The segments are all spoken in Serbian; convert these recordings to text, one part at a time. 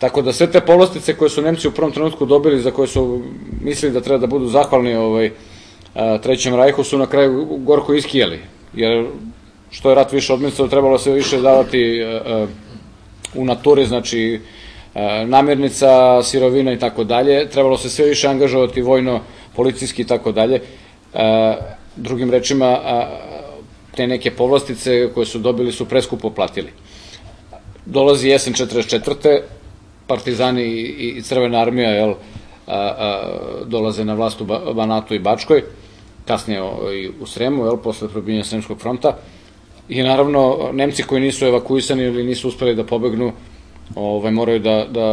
Tako da sve te povlastice koje su Nemci u prvom trenutku dobili, za koje su mislili da treba da budu zahvalni ovaj, a, Trećem rajhu, su na kraju gorko iskijali. Jer što je rat više odmicao, trebalo se više davati a, a, u naturi, znači namirnica, sirovina i tako dalje. Trebalo se sve više angažovati vojno, policijski i tako dalje. Drugim rečima, te neke povlastice koje su dobili su preskupo platili. Dolazi jesen 44 partizani i, i Crvena armija jel, a, a, dolaze na vlast u Banatu i Bačkoj, kasnije i u Sremu, jel, posle probinja Sremskog fronta. I naravno, Nemci koji nisu evakuisani ili nisu uspeli da pobegnu, ovaj, moraju da, da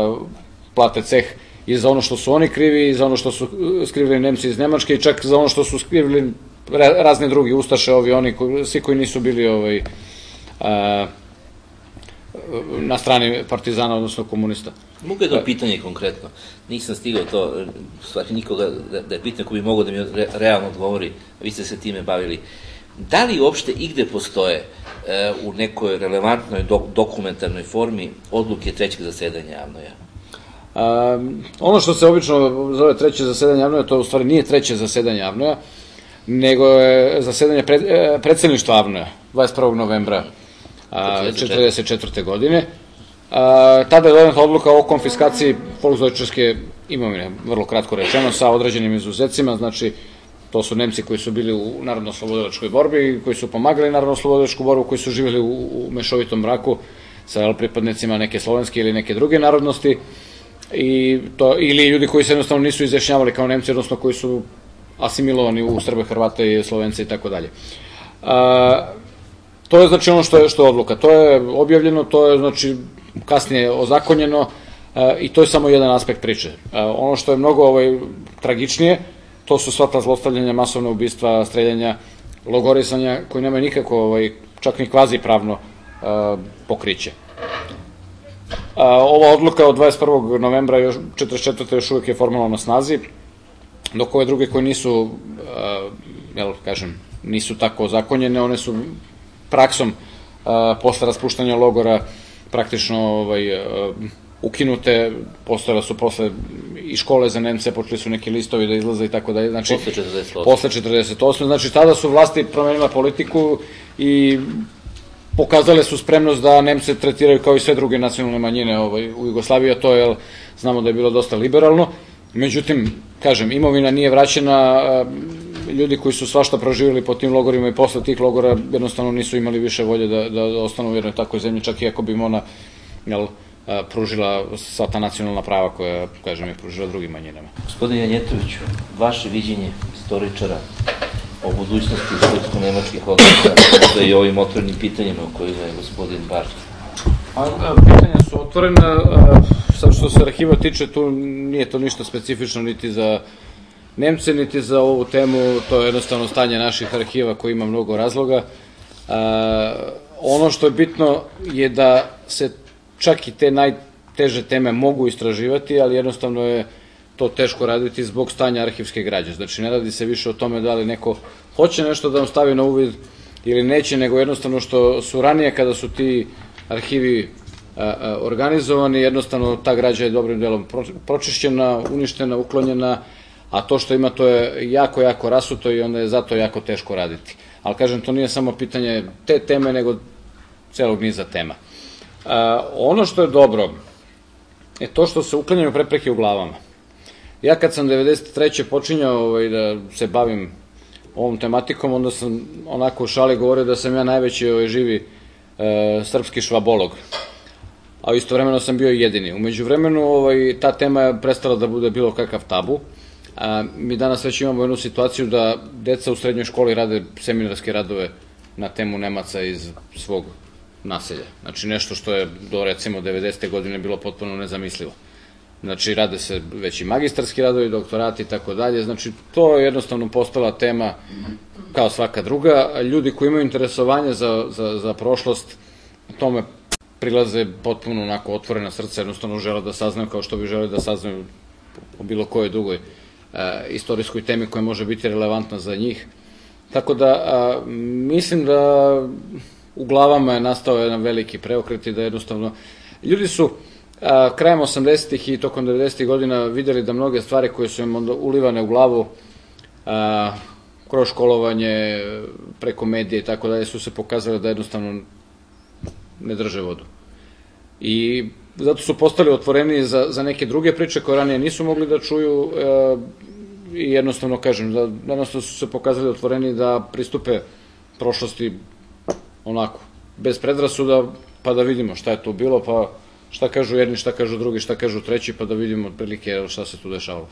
plate ceh i za ono što su oni krivi i za ono što su skrivili Nemci iz Nemačke i čak za ono što su skrivili razne drugi ustaše, ovi oni, svi koji nisu bili ovaj, a, na strani partizana, odnosno komunista. Mogu jedno pitanje konkretno. Nisam stigao to, stvari nikoga da, da je pitanje ko bi mogao da mi re, realno odgovori, vi ste se time bavili. Da li uopšte igde postoje e, u nekoj relevantnoj dok, dokumentarnoj formi odluke trećeg zasedanja javnoja? Ono što se obično zove treće zasedanje javnoja, to u stvari nije treće zasedanje javnoja, nego je zasedanje pred, e, predsedništva javnoja, 21. novembra 1944. godine. A, tada je doneta odluka o konfiskaciji Volksdeutscherske imovine, vrlo kratko rečeno, sa određenim izuzecima, znači to su Nemci koji su bili u narodno-slobodilačkoj borbi, koji su pomagali narodno-slobodilačku borbu, koji su živjeli u, u mešovitom braku sa pripadnicima neke slovenske ili neke druge narodnosti, i to, ili ljudi koji se jednostavno nisu izjašnjavali kao Nemci, odnosno koji su asimilovani u Srbe, Hrvate i Slovence i tako dalje. To je znači ono što je, što je odluka. To je objavljeno, to je znači kasnije ozakonjeno e, i to je samo jedan aspekt priče. E, ono što je mnogo ovaj, tragičnije, to su sva ta zlostavljanja, masovne ubistva, streljanja, logorisanja koji nemaju nikako, ovaj, čak ni kvazi pravno e, pokriće. Ova odluka od 21. novembra još, 44. još uvijek je formalno na snazi, dok ove druge koje nisu, jel, kažem, nisu tako zakonjene, one su praksom posle raspuštanja logora praktično ovaj, ukinute, postojala su posle i škole za Nemce, počeli su neki listovi da izlaze i tako dalje. Znači, posle 48. Posle 48. Znači, tada su vlasti promenila politiku i pokazale su spremnost da Nemce tretiraju kao i sve druge nacionalne manjine ovaj, u Jugoslaviji, a to je, znamo da je bilo dosta liberalno. Međutim, kažem, imovina nije vraćena, ljudi koji su svašta proživjeli po tim logorima i posle tih logora jednostavno nisu imali više volje da, da ostanu u jednoj takvoj zemlji, čak i ako bi im ona jel, pružila sva ta nacionalna prava koja, kažem, je pružila drugim manjinama. Gospodin Janjetoviću, vaše viđenje istoričara o budućnosti srpsko-nemačkih odnosa, da i ovim otvorenim pitanjima o kojima je gospodin Barć. A, pitanja su otvorena, sad što se arhiva tiče, tu nije to ništa specifično niti za Nemce, niti za ovu temu, to je jednostavno stanje naših arhiva koji ima mnogo razloga. ono što je bitno je da se čak i te najteže teme mogu istraživati, ali jednostavno je to teško raditi zbog stanja arhivske građe. Znači, ne radi se više o tome da li neko hoće nešto da vam stavi na uvid ili neće, nego jednostavno što su ranije kada su ti arhivi organizovani, jednostavno ta građa je dobrim delom pročišćena, uništena, uklonjena, a to što ima to je jako, jako rasuto i onda je zato jako teško raditi. Ali kažem, to nije samo pitanje te teme, nego celog niza tema. ono što je dobro je to što se uklanjaju prepreke u glavama. Ja kad sam 93. počinjao ovaj, da se bavim ovom tematikom, onda sam onako u šali govorio da sam ja najveći ovaj, živi e, srpski švabolog. A istovremeno sam bio jedini. Umeđu vremenu ovaj, ta tema je prestala da bude bilo kakav tabu. A, mi danas već imamo jednu situaciju da deca u srednjoj školi rade seminarske radove na temu Nemaca iz svog naselja. Znači nešto što je do recimo 90. godine bilo potpuno nezamislivo. Znači rade se već i magistarski radovi, doktorati i tako dalje. Znači to je jednostavno postala tema kao svaka druga. Ljudi koji imaju interesovanje za, za, za prošlost tome prilaze potpuno onako otvorena srca, jednostavno žele da saznaju kao što bi žele da saznaju o bilo kojoj drugoj istorijskoj temi koja može biti relevantna za njih. Tako da, mislim da u glavama je nastao jedan veliki preokret i da jednostavno, ljudi su krajem 80-ih i tokom 90-ih godina videli da mnoge stvari koje su im onda ulivane u glavu kroz školovanje, preko medije i tako dalje, su se pokazale da jednostavno ne drže vodu. I zato su postali otvoreni za, za neke druge priče koje ranije nisu mogli da čuju e, i jednostavno kažem, da, jednostavno su se pokazali otvoreni da pristupe prošlosti onako, bez predrasuda, pa da vidimo šta je to bilo, pa šta kažu jedni, šta kažu drugi, šta kažu treći, pa da vidimo otprilike šta se tu dešavalo.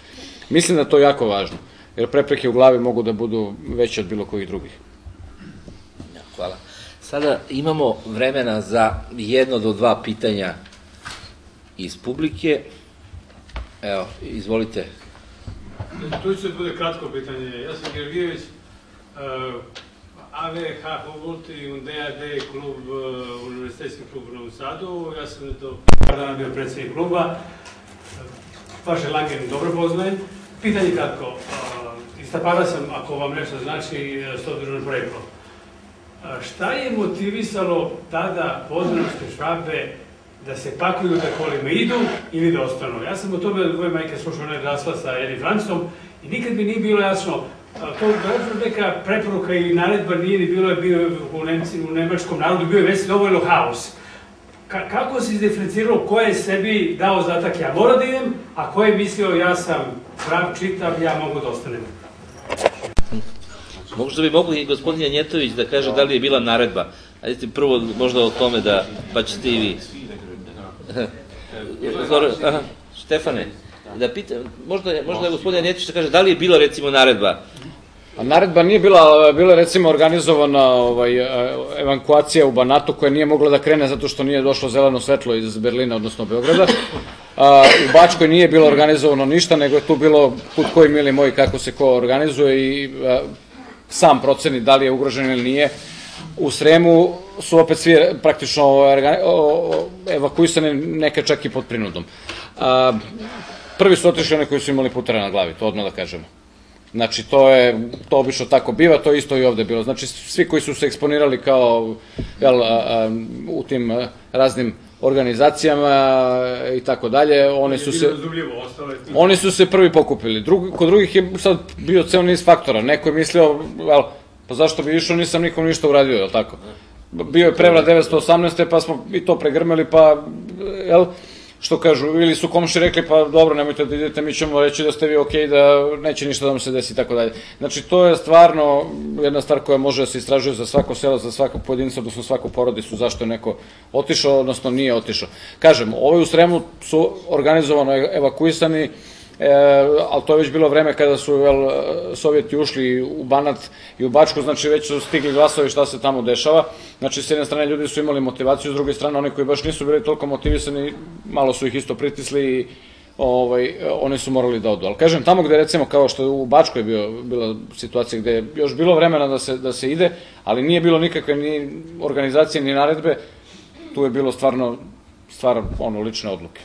Mislim da je to jako važno, jer prepreke u glavi mogu da budu veće od bilo kojih drugih. Ja, hvala. Sada imamo vremena za jedno do dva pitanja iz publike. Evo, izvolite. Tu će bude kratko pitanje. Ja sam Georgijević, uh, AVH Humboldt i UNDAD klub, uh, univerzitetski klub u Novom Sadu. Ja sam to par dana bio predsednik kluba. Vaše Langen dobro poznajem. Pitanje kratko. Iz Tapara sam, ako vam nešto znači, s obzirom projeklo. Šta je motivisalo tada podravske švabe da se pakuju da kolima idu ili da ostanu? Ja sam o tome od moje majke slušao ne rasla sa jednim Francom i nikad mi nije bilo jasno to neka preporuka i naredba nije ni bilo bio u, Nemci, u nemačkom narodu, bio je već dovoljno haos. Ka kako se izdiferenciralo ko je sebi dao zatak ja moram da idem, a ko je mislio ja sam prav čitav, ja mogu da ostanem? Možda bi mogli i gospodin Janjetović da kaže da li je bila naredba. Ajde prvo možda o tome da, pa ćete i vi. Zor, aha, Štefane, da pita, možda, možda je gospodin Janjetović da kaže da li je bila recimo naredba A naredba nije bila, bila je recimo organizovana ovaj, evakuacija u Banatu koja nije mogla da krene zato što nije došlo zeleno svetlo iz Berlina, odnosno Beograda. A, u Bačkoj nije bilo organizovano ništa, nego je tu bilo put koji mili moji kako se ko organizuje i a, sam proceni da li je ugrožen ili nije. U Sremu su opet svi praktično evakuisani, neka čak i pod prinudom. A, prvi su otišli oni koji su imali putera na glavi, to odmah da kažemo. Znači, to je, to obično tako biva, to isto i ovde bilo. Znači, svi koji su se eksponirali kao, jel, a, a, u tim raznim organizacijama i tako dalje, oni su se oni su se prvi pokupili. Drugi, kod drugih je sad bio ceo niz faktora. Neko je mislio, jel, pa zašto bi išao, nisam nikom ništa uradio, jel tako? Bio je prevrat 918. pa smo i to pregrmeli, pa, jel, što kažu, ili su komši rekli, pa dobro, nemojte da idete, mi ćemo reći da ste vi okej, okay, da neće ništa da vam se desi tako dalje. Znači, to je stvarno jedna stvar koja može da se istražuje za svako selo, za svakog pojedinca, odnosno svaku porodicu, zašto je neko otišao, odnosno nije otišao. Kažem, ovaj u Sremu su organizovano evakuisani, E, ali to je već bilo vreme kada su jel, Sovjeti ušli u Banat i u Bačku, znači već su stigli glasovi šta se tamo dešava. Znači, s jedne strane ljudi su imali motivaciju, s druge strane oni koji baš nisu bili toliko motivisani, malo su ih isto pritisli i ovaj, oni su morali da odu. Ali kažem, tamo gde recimo kao što je u Bačkoj bio, bila situacija gde je još bilo vremena da se, da se ide, ali nije bilo nikakve ni organizacije ni naredbe, tu je bilo stvarno stvar ono lične odluke.